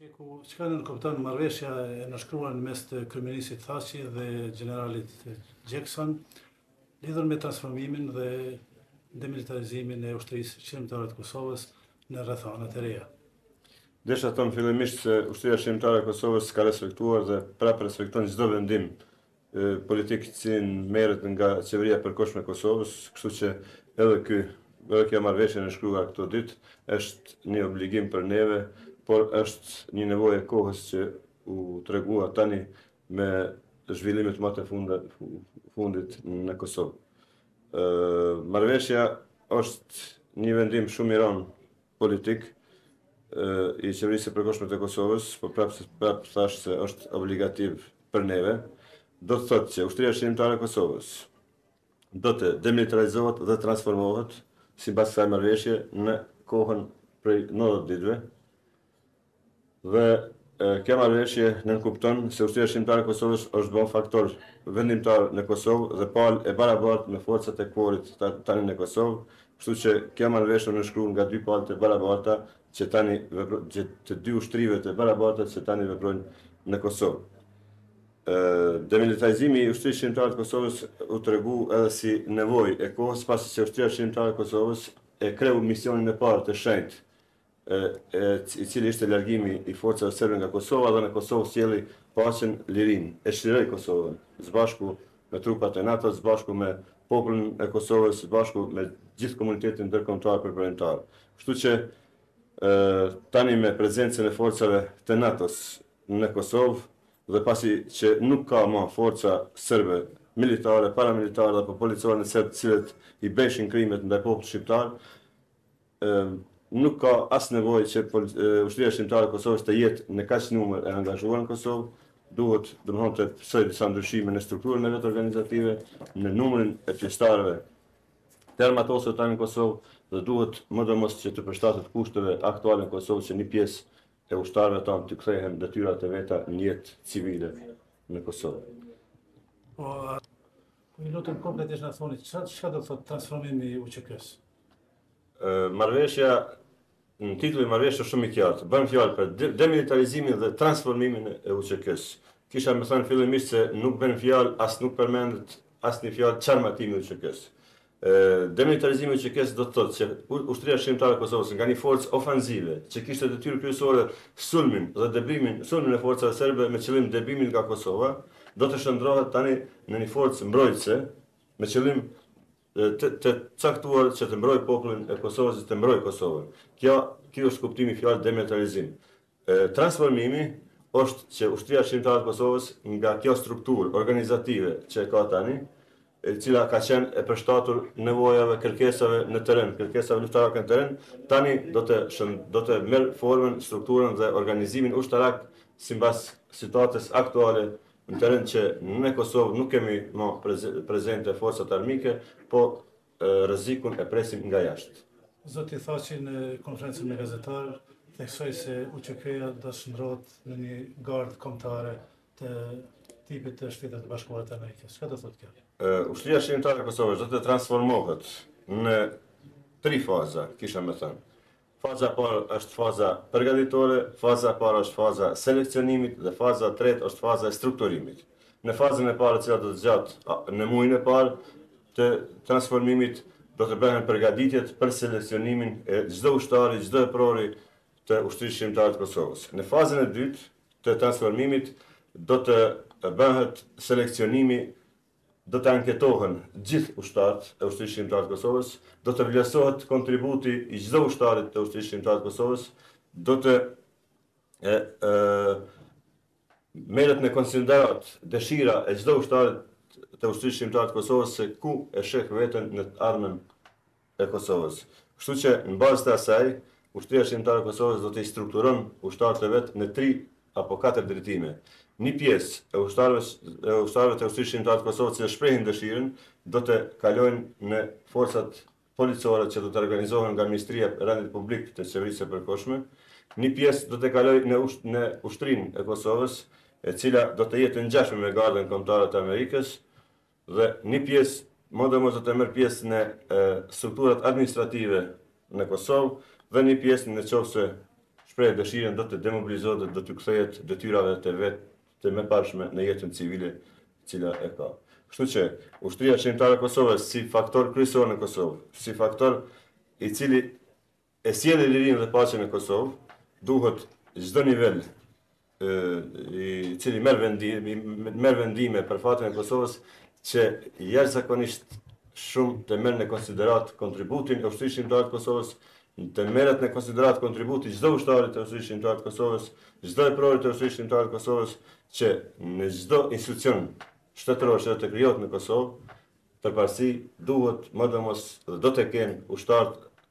Çeku, çka nënkupton marrëveshja e nënshkruar në mes të kryeministrit Thaçi dhe gjeneralit Jackson lidhur me transformimin dhe demilitarizimin e Ushtrisë Çlirimtare të Kosovës në rrethanat e reja? Deshta t'thom fillimisht se Ushtria Çlirimtare e Kosovës ka respektuar dhe prapë respekton çdo vendim Politik që merret nga Qeveria e Përkohshme e Kosovës, kështu që edhe ky, edhe kjo marrëveshje e nënshkruar këto ditë është një obligim për neve, por është një nevojë e kohës që u tregua tani me zhvillimet ma të fundit në Kosovë. Marrëveshja është një vendim shumë i rëndë politik i Qeverisë së Përkohshme të Kosovës, por prap se prap thashë se është obligativ për neve, do të thotë që Ushtria Çlirimtare e Kosovës do të demilitarizohet dhe transformohet sipas kësaj marrëveshjeje në kohën prej nëntëdhjetë ditëve, Dhe kjo marrëveshje nënkupton se Ushtria Çlirimtare e Kosovës është bon faktor vendimtar në Kosovë dhe palë e barabartë me forcat e KFOR-it tani në Kosovë, kështu që kjo marrëveshje u nënshkru nga dy palë të barabarta që tani të dy ushtrive të barabarta që tani veprojnë në Kosovë. Demilitarizimi i Ushtrisë Çlirimtare të Kosovës u tregu edhe si nevojë e kohës pasi që Ushtria Çlirimtare e Kosovës e kreu misionin e parë të shenjtë i cili ishte largimi i forcave serbe nga Kosova dhe në Kosovë sjelli paqen, lirinë, e çliroi Kosovën, së bashku me trupat e NATO-s, së bashku me popullin e Kosovës, së bashku me gjithë komunitetin ndërkombëtar përparimtar. Kështu që tani me prezencën e forcave të NATO-s në Kosovë dhe pasi që nuk ka ma forca serbe militare, paramilitare apo policore serbe të cilat i bëjshin krimet ndaj popullit shqiptar, Nuk ka as nevojë që Ushtria Çlirimtare e Kosovës të jetë në kaq numër e angazhuar në Kosovë. Duhet, domethënë, të pësojë disa ndryshime në strukturën e vet organizative, në numrin e pjesëtarëve të armatosur tani në Kosovë dhe duhet medoemos që t'u përshtatet kushteve aktuale në Kosovë që një pjesë e ushtarëve tanë të kthehen n'detyrat e veta në jetë civile në Kosovë. Ju lutem konkretisht na thoni ça çka do të thotë transformimi i UÇK-së. Marrëveshja dhe titulli i marrëveshjes është shumë i qartë. Bën fjalë për demilitarizimin dhe transformimin e UÇK-së. Kisha me thënë fillimisht se nuk bën fjalë as nuk përmendet asnjë fjalë çarmatimi i UÇK-së. Demilitarizimi i UÇK-së do të thotë që Ushtria Çlirimtare e Kosovës nga një forcë ofanzive që kishte detyrë kryesore sulmin dhe dëbimin, sulmin e forcave serbe me qëllim dëbimin nga Kosova, do të shndërrohet tani në një forcë mbrojtëse me qëllim të, të caktuar që të mbrojë popullin e Kosovës dhe të mbrojë Kosovën. Kjo, kjo është kuptimi i fjalës demilitarizim. Transformimi është që Ushtria Çlirimtare e Kosovës nga kjo strukturë organizative që ka tani, e cila ka qenë e përshtatur nevojave, kërkesave në terren, kërkesave luftarake në terren, tani do të do të merr formën, strukturën dhe organizimin ushtarak simbas situatës aktuale në terren që në Kosovë nuk kemi më prezente forcat armike, po rrezikun e presim nga jashtë. Zoti Thaçi në konferencën me gazetarë theksoi se UÇK-ja do të shndërrohet në një gardë kombëtare të tipit të Shteteve të Bashkuara të Amerikës. Çka do thotë kjo? Ushtria Çlirimtare e Kosovës do të transformohet në tri faza, kisha me thënë. Faza e parë është faza përgatitore, faza e parë është faza e seleksionimit dhe faza e tretë është faza e strukturimit. Në fazën e parë që do të zgjatë në muajin e parë të transformimit do të bëhen përgatitjet për seleksionimin e çdo ushtari, çdo eprori të Ushtrisë Çlirimtare të Kosovës. Në fazën e dytë të transformimit do të bëhet seleksionimi do të anketohen gjithë ushtarët e Ushtrisë Çlirimtare të Kosovës, do të vlerësohet kontributi i çdo ushtari të Ushtrisë Çlirimtare të Kosovës, do të e, e, merret në konsideratë dëshira e çdo ushtari të Ushtrisë Çlirimtare të Kosovës se ku e sheh veten në armën e Kosovës. Kështu që, në bazë të asaj, Ushtria Çlirimtare e Kosovës do t'i strukturon ushtarët e vet në tri apo katër drejtime. Një pjesë e ushtarëve e ushtarëve të Ushtrisë Çlirimtare të Kosovës që e shprehin dëshirën, do të kalojnë në forcat policore që do të organizohen nga Ministria e Rendit Publik të Qeverisë së Përkohshme. Një pjesë do të kalojë në në Ushtrinë e Kosovës, e cila do të jetë e ngjashme me Gardën Kombëtare të Amerikës, dhe një pjesë medoemos do të merr pjesë në strukturat administrative në Kosovë dhe një pjesë në qoftë se shpreh dëshirën do të demobilizohet dhe do t'u kthehet detyrave të vet të mëparshme në jetën civile cila e ka. Kështu që Ushtria Çlirimtare e Kosovës si faktor kryesor në Kosovë, si faktor i cili e solli lirinë dhe paqen në Kosovë, duhet çdo nivel i cili merr vendime, merr vendime për fatin e Kosovës që jashtëzakonisht shumë të merr në konsideratë kontributin e Ushtrisë Çlirimtare të Kosovës, të merret në konsideratë kontributi i çdo ushtari të Ushtrisë Çlirimtare të Kosovës, çdo eprori të Ushtrisë Çlirimtare të Kosovës që në çdo institucion shtetëror që do të krijohet në Kosovë, përparësi duhet medoemos dhe do të kenë ushtarët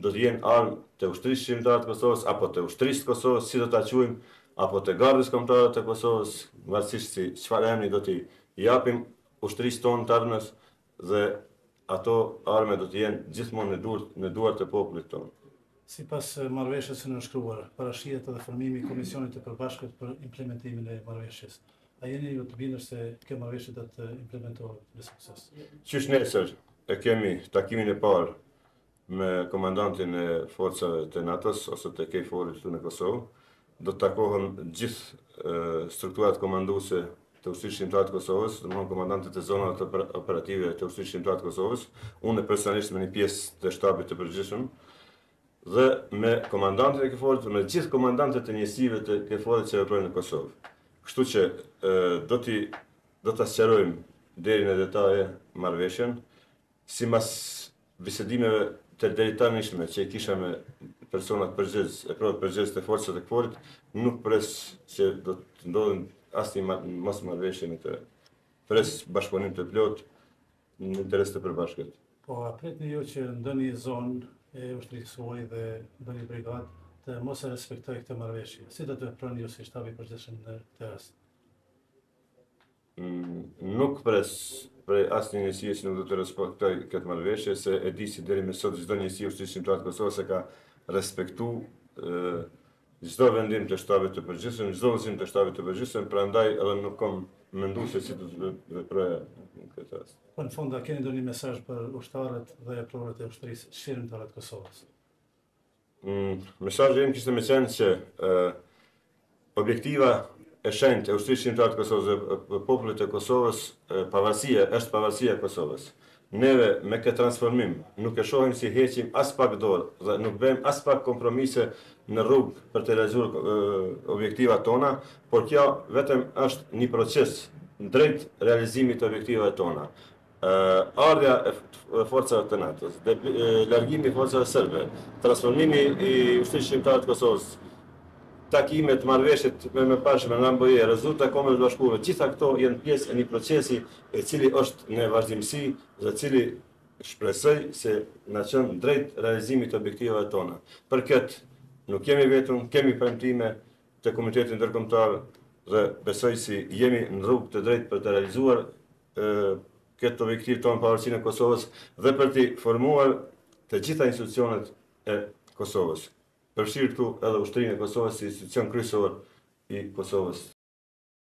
Do të jenë armë të Ushtrisë Çlirimtare të Kosovës apo të Ushtrisë të Kosovës, si do ta quajmë, apo të Gardës Kombëtare të Kosovës, varësisht se çfarë emri do t'i japim Ushtrisë tonë të ardhme dhe ato armë do të jenë gjithmonë në duart në duart e popullit tonë. Sipas marrëveshjes së nënshkruar, parashihet edhe formimi i Komisionit të Përbashkët për implementimin e marrëveshjes. A jeni ju të bindur se kjo marrëveshje do të implementohet me sukses? Qysh nesër e kemi takimin e parë me komandantin e forcave të NATO-s ose të KFOR-it këtu në Kosovë, do të takohen gjithë strukturat komanduese të Ushtrisë Çlirimtare të Kosovës, domethënë komandantët e zonave të operative të Ushtrisë Çlirimtare të Kosovës, unë personalisht me një pjesë të shtabit të përgjithshëm dhe me komandantin e KFOR-it dhe me gjithë komandantët e njësive të KFOR-it që veprojnë në Kosovë. Kështu që do të do ta sqarojmë deri në detaje marrëveshjen Sipas bisedimeve të deritanishme që i kisha me personat përgjegjës, eprorët përgjegjës të forcave të KFOR-it, nuk pres që do të ndodhin asnjë mosmarrëveshje me të. Pres bashkëpunim të plotë në interes të përbashkët. Po a pritni ju që ndonjë zonë e ushtrisë suaj dhe ndonjë brigadë të mos e respektojë këtë marrëveshje? Si do të veproni ju si Shtabi i Përgjithshëm në këtë rast? Nuk pres prej asnjë njësie që nuk do të respektojë këtë marrëveshje, se e di që deri me sot çdo njësi e Ushtrisë Çlirimtare të Kosovës e ka respektu çdo vendim të Shtabit të Përgjithshëm, çdo udhëzim të Shtabit të Përgjithshëm, prandaj edhe nuk kam mendu se si do të veproja në këtë rast. Po në fund a keni ndonjë mesazh për ushtarët dhe eprorët e Ushtrisë Çlirimtare të Kosovës? Mesazhi im kishte me qenë që objektiva e shenjtë e Ushtrisë Çlirimtare të Kosovës dhe popullit të Kosovës pavarësia është pavarësia e Kosovës. Neve me këtë transformim nuk e shohim se heqim aspak dorë dhe nuk bëjmë aspak kompromise në rrugë për të realizuar objektivat tona, por kjo vetëm është një proces drejt realizimit të objektivave tona. Ardhja e forcave të NATO-s, largimi i forcave serbe, transformimi i Ushtrisë Çlirimtare të Kosovës, takimet, marrëveshjet e mëparshme në Rambuje, rezoluta e Kombeve të Bashkuara, gjitha këto janë pjesë e një procesi i cili është në vazhdimësi dhe i cili shpresoj se na çon drejt realizimit të objektivave tona. Për këtë nuk jemi vetëm, kemi premtime të komunitetit ndërkombëtar dhe besoj se jemi në rrugë të drejtë për të realizuar këtë objektiv tonë pavarësinë e Kosovës dhe për t'i formuar të gjitha institucionet e Kosovës, përfshirë këtu edhe Ushtrinë e Kosovës si institucion kryesor i Kosovës.